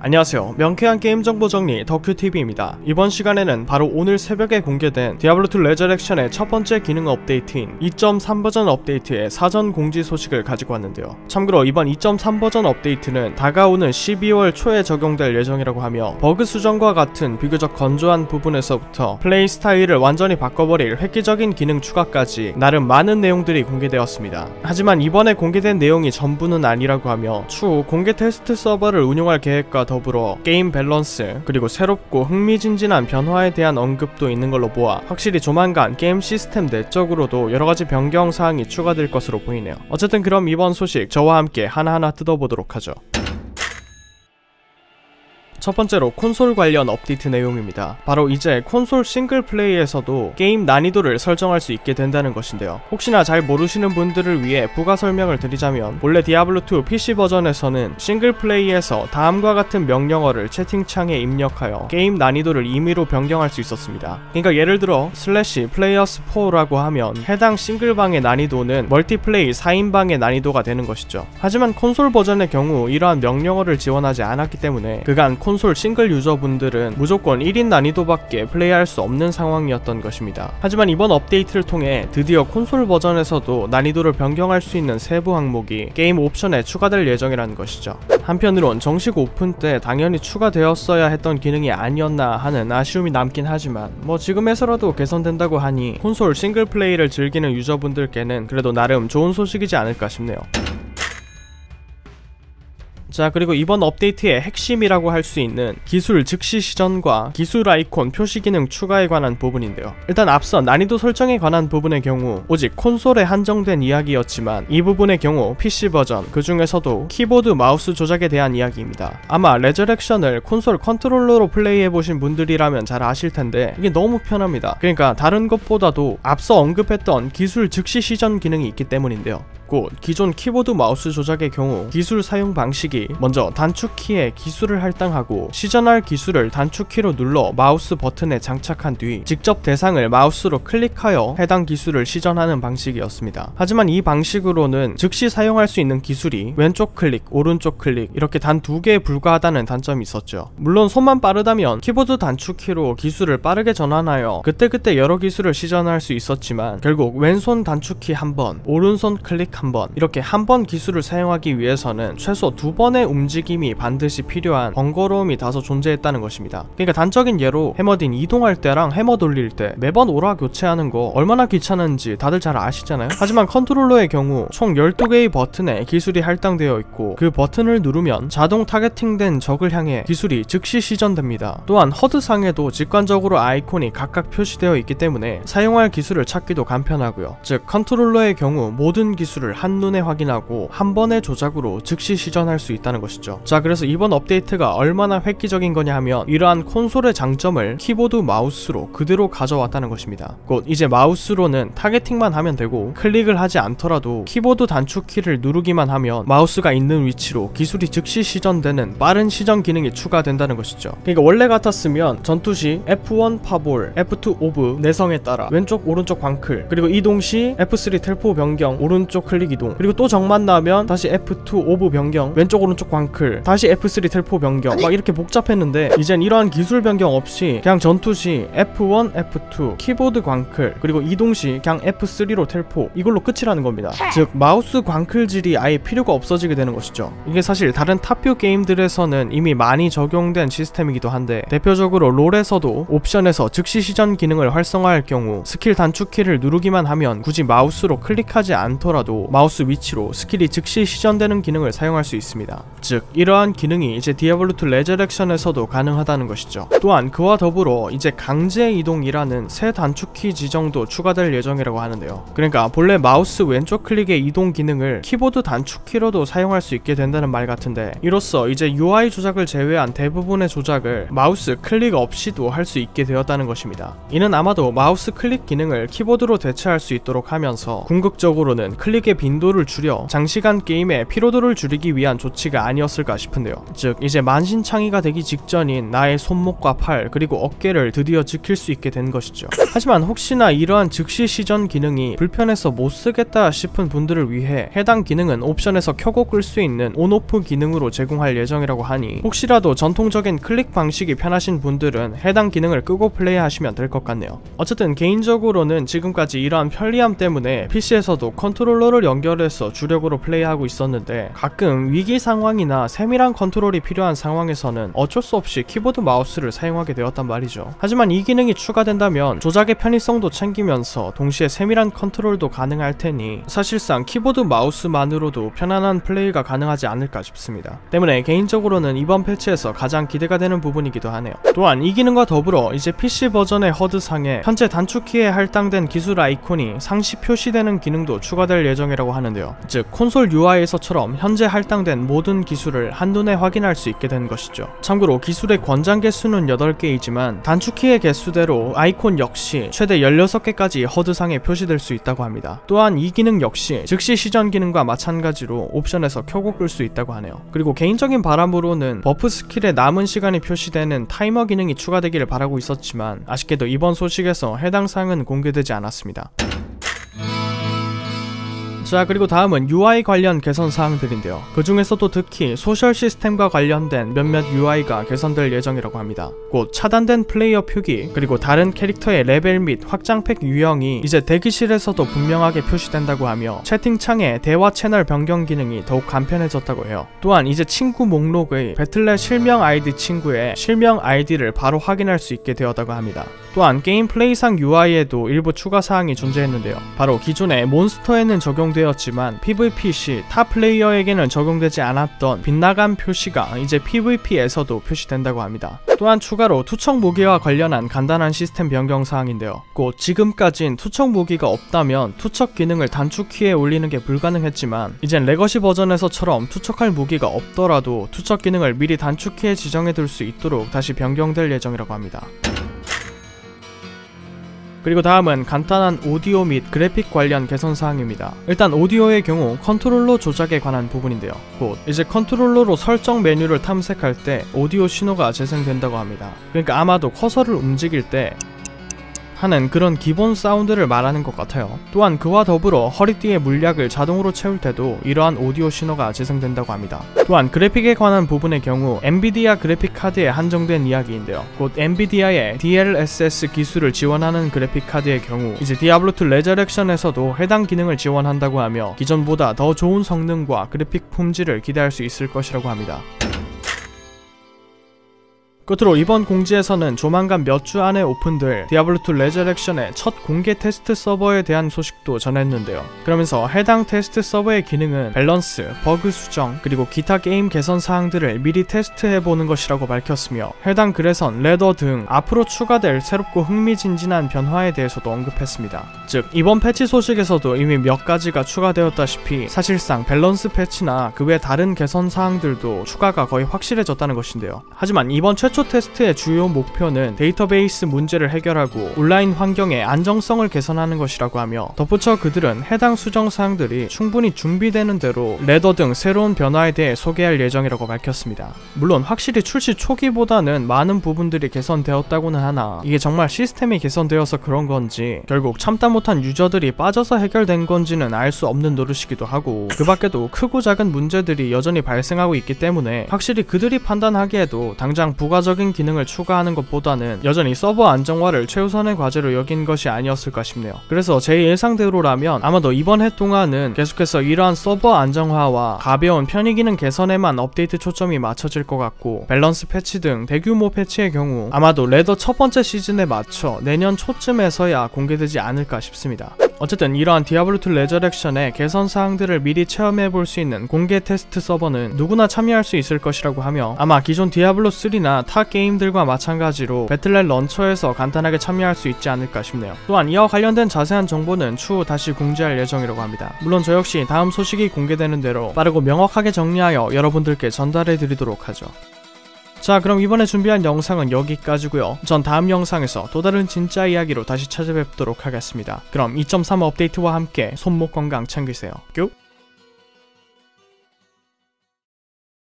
안녕하세요. 명쾌한 게임 정보 정리 덕큐TV입니다. 이번 시간에는 바로 오늘 새벽에 공개된 디아블로2 레저렉션의 첫 번째 기능 업데이트인 2.3 버전 업데이트의 사전 공지 소식을 가지고 왔는데요. 참고로 이번 2.3 버전 업데이트는 다가오는 12월 초에 적용될 예정이라고 하며 버그 수정과 같은 비교적 건조한 부분에서부터 플레이 스타일을 완전히 바꿔버릴 획기적인 기능 추가까지 나름 많은 내용들이 공개되었습니다. 하지만 이번에 공개된 내용이 전부는 아니라고 하며 추후 공개 테스트 서버를 운용할 계획 과 더불어 게임 밸런스 그리고 새롭고 흥미진진한 변화에 대한 언급도 있는 걸로 보아 확실히 조만간 게임 시스템 내적으로도 여러가지 변경 사항이 추가될 것으로 보이네요. 어쨌든 그럼 이번 소식 저와 함께 하나하나 뜯어보도록 하죠. 첫 번째로 콘솔 관련 업데이트 내용입니다. 바로 이제 콘솔 싱글 플레이에서도 게임 난이도를 설정할 수 있게 된다는 것인데요. 혹시나 잘 모르시는 분들을 위해 부가 설명을 드리자면 원래 디아블로2 PC 버전에서는 싱글 플레이에서 다음과 같은 명령어를 채팅창에 입력하여 게임 난이도를 임의로 변경할 수 있었습니다. 그러니까 예를 들어 슬래시 players 4라고 하면 해당 싱글방의 난이도는 멀티플레이 4인방의 난이도가 되는 것이죠. 하지만 콘솔 버전의 경우 이러한 명령어를 지원하지 않았기 때문에 그간 콘솔 싱글 유저분들은 무조건 1인 난이도밖에 플레이할 수 없는 상황이었던 것입니다. 하지만 이번 업데이트를 통해 드디어 콘솔 버전에서도 난이도를 변경할 수 있는 세부 항목이 게임 옵션에 추가될 예정이라는 것이죠. 한편으론 정식 오픈 때 당연히 추가되었어야 했던 기능이 아니었나 하는 아쉬움이 남긴 하지만 뭐 지금에서라도 개선된다고 하니 콘솔 싱글 플레이를 즐기는 유저분들께는 그래도 나름 좋은 소식이지 않을까 싶네요. 자 그리고 이번 업데이트의 핵심이라고 할 수 있는 기술 즉시 시전과 기술 아이콘 표시 기능 추가에 관한 부분인데요. 일단 앞서 난이도 설정에 관한 부분의 경우 오직 콘솔에 한정된 이야기였지만 이 부분의 경우 PC 버전 그 중에서도 키보드 마우스 조작에 대한 이야기입니다. 아마 레저렉션을 콘솔 컨트롤러로 플레이해보신 분들이라면 잘 아실 텐데 이게 너무 편합니다. 그러니까 다른 것보다도 앞서 언급했던 기술 즉시 시전 기능이 있기 때문인데요. 곧 기존 키보드 마우스 조작의 경우 기술 사용 방식이 먼저 단축키에 기술을 할당하고 시전할 기술을 단축키로 눌러 마우스 버튼에 장착한 뒤 직접 대상을 마우스로 클릭하여 해당 기술을 시전하는 방식이었습니다. 하지만 이 방식으로는 즉시 사용할 수 있는 기술이 왼쪽 클릭, 오른쪽 클릭 이렇게 단 두 개에 불과하다는 단점이 있었죠. 물론 손만 빠르다면 키보드 단축키로 기술을 빠르게 전환하여 그때그때 여러 기술을 시전할 수 있었지만 결국 왼손 단축키 한 번, 오른손 클릭 한 번 이렇게 한 번 기술을 사용하기 위해서는 최소 두 번의 움직임이 반드시 필요한 번거로움이 다소 존재했다는 것입니다. 그러니까 단적인 예로 해머딘 이동할 때랑 해머 돌릴 때 매번 오라 교체하는 거 얼마나 귀찮은지 다들 잘 아시잖아요? 하지만 컨트롤러의 경우 총 12개의 버튼에 기술이 할당되어 있고 그 버튼을 누르면 자동 타겟팅된 적을 향해 기술이 즉시 시전됩니다. 또한 HUD상에도 직관적으로 아이콘이 각각 표시되어 있기 때문에 사용할 기술을 찾기도 간편하고요. 즉 컨트롤러의 경우 모든 기술을 한눈에 확인하고 한 번의 조작으로 즉시 시전할 수 있다는 것이죠. 자 그래서 이번 업데이트가 얼마나 획기적인 거냐 하면 이러한 콘솔의 장점을 키보드 마우스로 그대로 가져왔다는 것입니다. 곧 이제 마우스로는 타겟팅만 하면 되고 클릭을 하지 않더라도 키보드 단축키를 누르기만 하면 마우스가 있는 위치로 기술이 즉시 시전되는 빠른 시전 기능이 추가된다는 것이죠. 그러니까 원래 같았으면 전투 시 F1 파볼, F2 orb 내성에 따라 왼쪽 오른쪽 광클 그리고 이동 시 F3 텔포 변경 오른쪽 클릭 이동. 그리고 또 적 만나면 다시 F2 orb 변경. 왼쪽 오른쪽 광클. 다시 F3 텔포 변경. 막 이렇게 복잡했는데 이젠 이러한 기술 변경 없이 그냥 전투 시 F1, F2 키보드 광클 그리고 이동 시 그냥 F3로 텔포. 이걸로 끝이라는 겁니다. 즉 마우스 광클질이 아예 필요가 없어지게 되는 것이죠. 이게 사실 다른 top view 게임들에서는 이미 많이 적용된 시스템이기도 한데 대표적으로 롤에서도 옵션에서 즉시 시전 기능을 활성화할 경우 스킬 단축키를 누르기만 하면 굳이 마우스로 클릭하지 않더라도 마우스 위치로 스킬이 즉시 시전되는 기능을 사용할 수 있습니다. 즉 이러한 기능이 이제 디아블로2 레저렉션에서도 가능하다는 것이죠. 또한 그와 더불어 이제 강제 이동이라는 새 단축키 지정도 추가될 예정이라고 하는데요. 그러니까 본래 마우스 왼쪽 클릭의 이동 기능을 키보드 단축키로도 사용할 수 있게 된다는 말 같은데 이로써 이제 UI 조작을 제외한 대부분의 조작을 마우스 클릭 없이도 할 수 있게 되었다는 것입니다. 이는 아마도 마우스 클릭 기능을 키보드로 대체할 수 있도록 하면서 궁극적으로는 클릭의 게임의 빈도를 줄여 장시간 게임의 피로도를 줄이기 위한 조치가 아니었을까 싶은데요. 즉 이제 만신창이가 되기 직전인 나의 손목과 팔 그리고 어깨를 드디어 지킬 수 있게 된 것이죠. 하지만 혹시나 이러한 즉시 시전 기능이 불편해서 못 쓰겠다 싶은 분들을 위해 해당 기능은 옵션에서 켜고 끌 수 있는 on off 기능으로 제공할 예정이라고 하니 혹시라도 전통적인 클릭 방식이 편하신 분들은 해당 기능을 끄고 플레이하시면 될 것 같네요. 어쨌든 개인적으로는 지금까지 이러한 편리함 때문에 PC에서도 컨트롤러를 연결해서 주력으로 플레이하고 있었는데 가끔 위기 상황이나 세밀한 컨트롤이 필요한 상황에서는 어쩔 수 없이 키보드 마우스를 사용하게 되었단 말이죠. 하지만 이 기능이 추가된다면 조작의 편의성도 챙기면서 동시에 세밀한 컨트롤도 가능할 테니 사실상 키보드 마우스만으로도 편안한 플레이가 가능하지 않을까 싶습니다. 때문에 개인적으로는 이번 패치에서 가장 기대가 되는 부분이기도 하네요. 또한 이 기능과 더불어 이제 PC 버전의 HUD상에 현재 단축키에 할당된 기술 아이콘이 상시 표시되는 기능도 추가될 예정 이라고 하는데요. 즉 콘솔 UI에서처럼 현재 할당된 모든 기술을 한눈에 확인할 수 있게 된 것이죠. 참고로 기술의 권장 개수는 8개이지만 단축키의 개수대로 아이콘 역시 최대 16개까지 HUD상에 표시될 수 있다고 합니다. 또한 이 기능 역시 즉시 시전 기능과 마찬가지로 옵션에서 켜고 끌 수 있다고 하네요. 그리고 개인적인 바람으로는 buff 스킬에 남은 시간이 표시되는 타이머 기능이 추가되기를 바라고 있었지만 아쉽게도 이번 소식에서 해당 사항은 공개되지 않았습니다. 자 그리고 다음은 UI 관련 개선 사항들인데요. 그 중에서도 특히 소셜 시스템과 관련된 몇몇 UI가 개선될 예정이라고 합니다. 곧 차단된 플레이어 표기 그리고 다른 캐릭터의 레벨 및 확장팩 유형이 이제 대기실에서도 분명하게 표시된다고 하며 채팅창에 대화 채널 변경 기능이 더욱 간편해졌다고 해요. 또한 이제 친구 목록의 배틀넷 실명 아이디 친구의 실명 아이디를 바로 확인할 수 있게 되었다고 합니다. 또한 게임 플레이상 UI에도 일부 추가 사항이 존재했는데요. 바로 기존에 몬스터에는 적용되었지만 PVP 시 타 플레이어에게는 적용되지 않았던 빗나간 표시가 이제 PVP에서도 표시된다고 합니다. 또한 추가로 투척 무기와 관련한 간단한 시스템 변경 사항인데요. 곧 지금까진 투척 무기가 없다면 투척 기능을 단축키에 올리는 게 불가능했지만 이젠 legacy 버전에서처럼 투척할 무기가 없더라도 투척 기능을 미리 단축키에 지정해 둘 수 있도록 다시 변경될 예정이라고 합니다. 그리고 다음은 간단한 오디오 및 그래픽 관련 개선 사항입니다. 일단 오디오의 경우 컨트롤러 조작에 관한 부분인데요. 곧 이제 컨트롤러로 설정 메뉴를 탐색할 때 오디오 신호가 재생된다고 합니다. 그러니까 아마도 커서를 움직일 때 하는 그런 기본 사운드를 말하는 것 같아요. 또한 그와 더불어 허리띠의 물약을 자동으로 채울 때도 이러한 오디오 신호가 재생된다고 합니다. 또한 그래픽에 관한 부분의 경우 엔비디아 그래픽 카드에 한정된 이야기인데요. 곧 엔비디아의 DLSS 기술을 지원하는 그래픽 카드의 경우 이제 디아블로2 레저렉션에서도 해당 기능을 지원한다고 하며 기존보다 더 좋은 성능과 그래픽 품질을 기대할 수 있을 것이라고 합니다. 끝으로 이번 공지에서는 조만간 몇 주 안에 오픈될 디아블로2 레저렉션의 첫 공개 테스트 서버에 대한 소식도 전했는데요. 그러면서 해당 테스트 서버의 기능은 밸런스, 버그 수정, 그리고 기타 게임 개선 사항들을 미리 테스트해보는 것이라고 밝혔으며 해당 글에선 ladder 등 앞으로 추가될 새롭고 흥미진진한 변화에 대해서도 언급했습니다. 즉 이번 패치 소식에서도 이미 몇 가지가 추가되었다시피 사실상 밸런스 패치나 그 외 다른 개선 사항들도 추가가 거의 확실해졌다는 것인데요. 하지만 이번 최초 테스트의 주요 목표는 데이터베이스 문제를 해결하고 온라인 환경의 안정성을 개선하는 것이라고 하며 덧붙여 그들은 해당 수정 사항들이 충분히 준비되는 대로 ladder 등 새로운 변화에 대해 소개할 예정이라고 밝혔습니다. 물론 확실히 출시 초기보다는 많은 부분들이 개선되었다고는 하나 이게 정말 시스템이 개선되어서 그런 건지 결국 참다 못한 유저들이 빠져서 해결된 건지는 알 수 없는 노릇이기도 하고 그 밖에도 크고 작은 문제들이 여전히 발생하고 있기 때문에 확실히 그들이 판단하기에도 당장 부가적인 기능을 추가하는 것보다는 여전히 서버 안정화를 최우선의 과제로 여긴 것이 아니었을까 싶네요. 그래서 제 예상대로라면 아마도 이번 해 동안은 계속해서 이러한 서버 안정화와 가벼운 편의 기능 개선에만 업데이트 초점이 맞춰질 것 같고 밸런스 패치 등 대규모 패치의 경우 아마도 ladder 첫 번째 시즌에 맞춰 내년 초쯤에서야 공개되지 않을까 싶습니다. 어쨌든 이러한 디아블로2 레저렉션의 개선 사항들을 미리 체험해 볼 수 있는 공개 테스트 서버는 누구나 참여할 수 있을 것이라고 하며 아마 기존 디아블로3나 타 게임들과 마찬가지로 배틀넷 launcher에서 간단하게 참여할 수 있지 않을까 싶네요. 또한 이와 관련된 자세한 정보는 추후 다시 공지할 예정이라고 합니다. 물론 저 역시 다음 소식이 공개되는 대로 빠르고 명확하게 정리하여 여러분들께 전달해 드리도록 하죠. 자 그럼 이번에 준비한 영상은 여기까지고요. 전 다음 영상에서 또 다른 진짜 이야기로 다시 찾아뵙도록 하겠습니다. 그럼 2.3 업데이트와 함께 손목 건강 챙기세요. 뀨